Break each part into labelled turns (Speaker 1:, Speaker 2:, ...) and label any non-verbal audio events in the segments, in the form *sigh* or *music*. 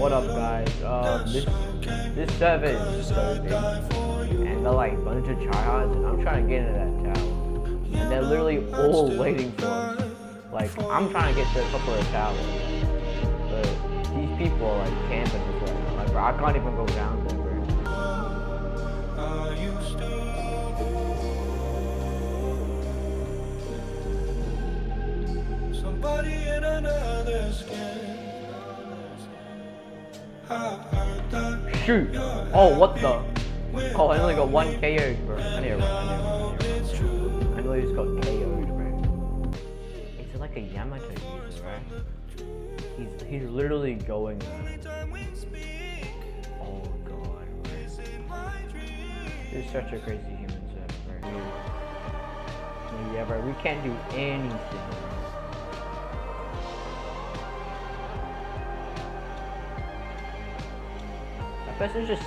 Speaker 1: what up guys? Um, this this server is so big, and they're like a bunch of tryhards, and I'm trying to get into that tower, and they're literally all waiting for us. Like I'm trying to get to the top of the tower, but these people are like camping well. Like bro, I can't even go down there.
Speaker 2: Somebody in another skin.
Speaker 1: Shoot! Oh, what the? Oh, I only got one KO, bro. I need to run. I need run. I got KO'd, bro. It's like a Yamato user, right? He's he's literally going. Oh god, bro. This is such a crazy human server, bro. Yeah, bro. We can't do anything. That person's just uh,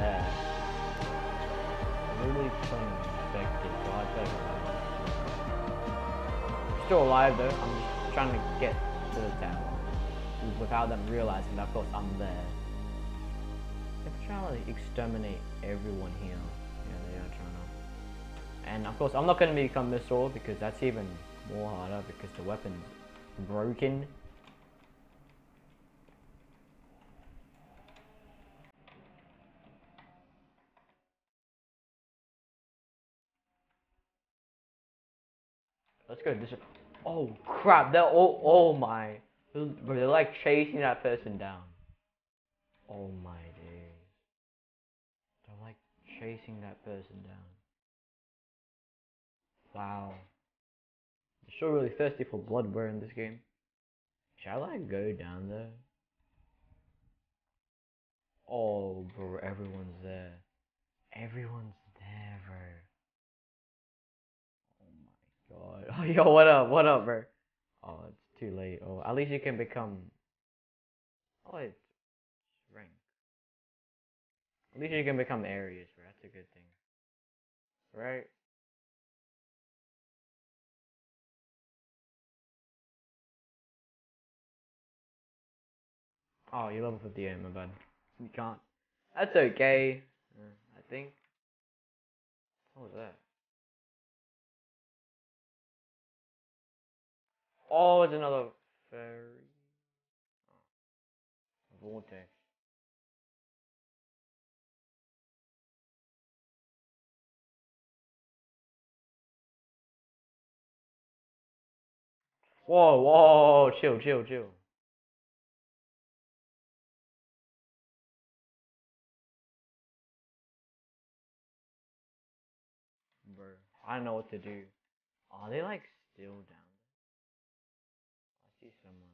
Speaker 1: there. Literally playing infected, better uh, Still alive though, I'm just trying to get to the tower. Without them realizing that of course I'm there. They're trying to exterminate everyone here. Yeah, they are trying to. And of course I'm not gonna become missile because that's even more harder because the weapon's broken. Let's go this Oh crap, they're all oh, oh my Bro, they're like chasing that person down. Oh my days. They're like chasing that person down. Wow. They're sure really thirsty for blood we're in this game. Should I go down there? Oh bro, everyone's there. Everyone's there, bro. Oh my god. Oh yo, what up? What up, bro? Oh, it's too late. Oh, at least you can become. Oh, it's rank. At least you can become Aries, bro. That's a good thing, right? Oh, you're level 58, my bad. You can't. That's okay. Uh, I think. What was that? Oh, it's another fairy. Oh. Vortex. Whoa, whoa, chill, chill, chill. Bro, I don't know what to do. Are they like still down? I see someone.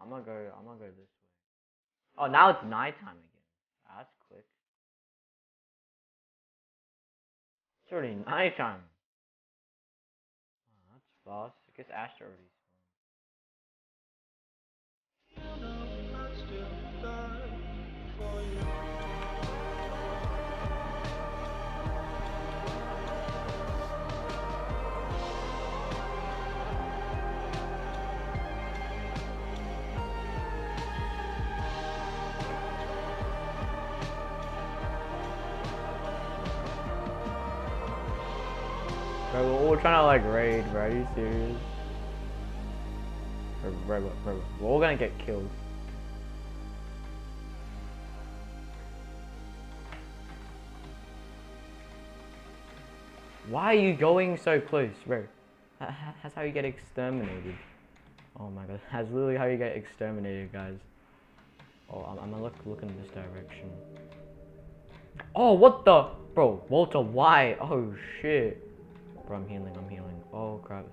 Speaker 1: I'm gonna go. I'm gonna go this way. Oh, now it's nighttime again. That's quick. It's already nighttime. Oh, that's fast. I guess Astro already Bro, we're all trying to like raid, bro. Are you serious? Bro, bro, bro, we're all gonna get killed. Why are you going so close, bro? That's how you get exterminated. Oh my god, *laughs* that's literally how you get exterminated, guys. Oh, I'm, I'm gonna look look in this direction. Oh, what the, bro? Walter, why? Oh shit. Bro, I'm healing, I'm healing. Oh crap.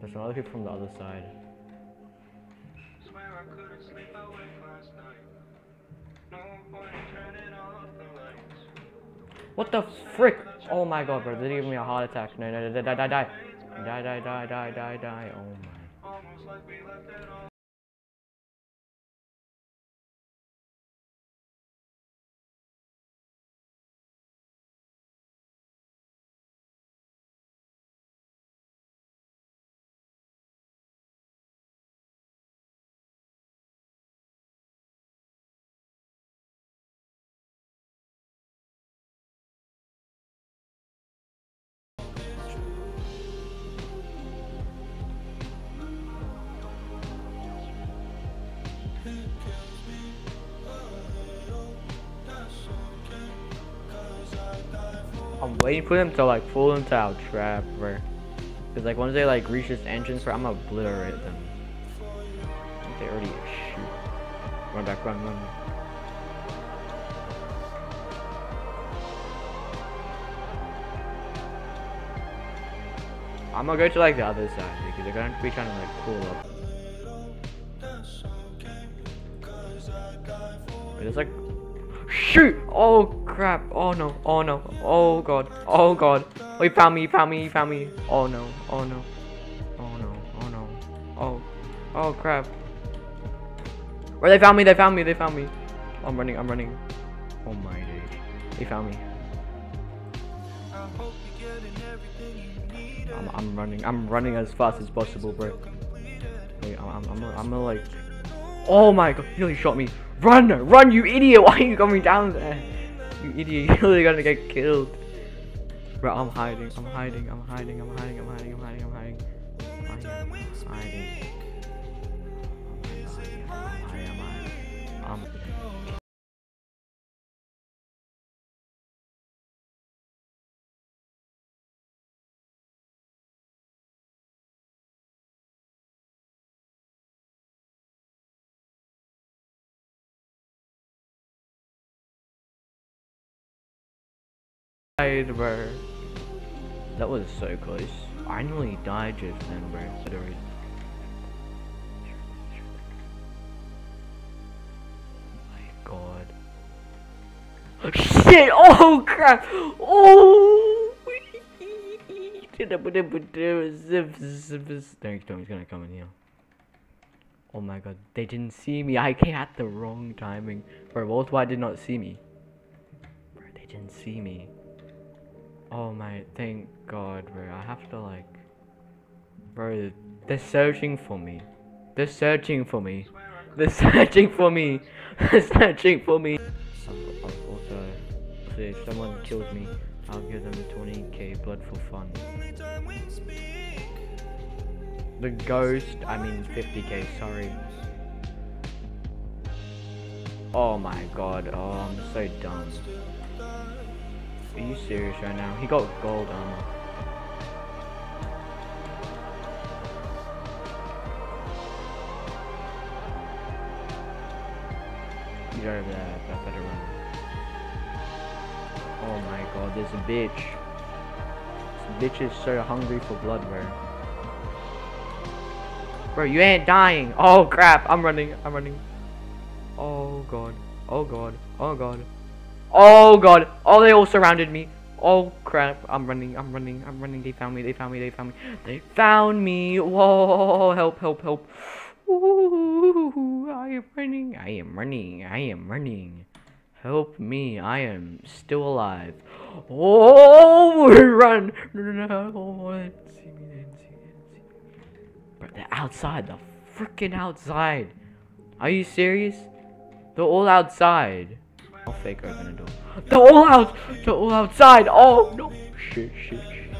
Speaker 1: There's some other people from the other side.
Speaker 2: Swear I couldn't sleep awake last night. No point turning off the lights.
Speaker 1: What the frick? Oh my god, bro, they're giving me a heart attack. No, no, no, die, die, die. Die, die, die, die, die, die. Oh my. I'm waiting for them to like fall into our trap, bro. Cause like once they like reach this entrance, bro, I'm gonna obliterate them. I think they already shoot. Run back, run, run. I'm gonna go to like the other side because they're gonna be trying to like pull up. It's like shoot! Oh crap! Oh no! Oh no! Oh god! Oh god! Oh, he found me! He found me! He found me! Oh no! Oh no! Oh no! Oh no! Oh! Oh crap! Where they found me! They found me! They found me! I'm running! I'm running! Oh my days! They found me! I'm, I'm running. I'm running as fast as possible, bro. Wait, I'm, I'm, I'm, I'm gonna like. Oh my god! He nearly shot me. Run! Run, you idiot! *laughs* Why are you coming down there? You idiot! *laughs* You're really gonna get killed. Bro, I'm hiding. I'm hiding. I'm hiding. I'm hiding. I'm hiding. I'm hiding. I'm hiding. I am hiding. I am hiding. I'm died, bro. That was so close. I nearly died just then, bro. Literally. Oh my god. Oh, shit! Oh crap! Oh! Thanks, Tom's gonna come in here. Oh my god, they didn't see me. I came at the wrong timing. Bro, why did not see me. Bro, they didn't see me. Oh my, thank God, bro. I have to like, bro. They're searching for me. They're searching for me. They're *laughs* searching for me. They're searching for me. Also, also, if someone kills me, I'll give them 20k blood for fun. The ghost, I mean 50k. Sorry. Oh my God. Oh, I'm so dumb. Are you serious right now? He got gold armor. He's over there. I better run. Oh my god, this bitch. This bitch is so hungry for blood, bro. Bro, you ain't dying. Oh crap, I'm running. I'm running. Oh god. Oh god. Oh god. Oh god. Oh, they all surrounded me. Oh crap. I'm running. I'm running. I'm running. They found me. They found me. They found me. They found me. Whoa. Help. Help. Help. Ooh, I am running. I am running. I am running. Help me. I am still alive. Oh, run. No. Bro, they're outside. The freaking outside. Are you serious? They're all outside. I'll fake open a door. They're all out. They're all outside. Oh no! Shit! Shit! Shit! shit.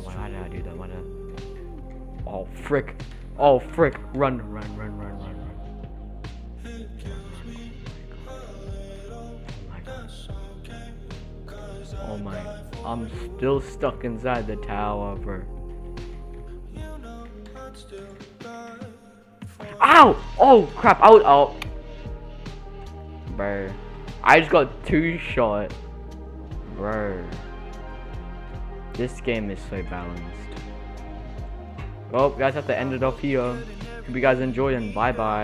Speaker 1: Why, did I do that? Why did I... Oh frick! Oh frick! Run! Run! Run! Run! Run! Run! Oh my god! Oh! I'm still stuck inside the tower, bro. Ow! Oh crap! Out! Oh! Bro. I just got two shot. Bro. This game is so balanced. Well, guys have to end it off here. Hope you guys enjoyed and bye bye.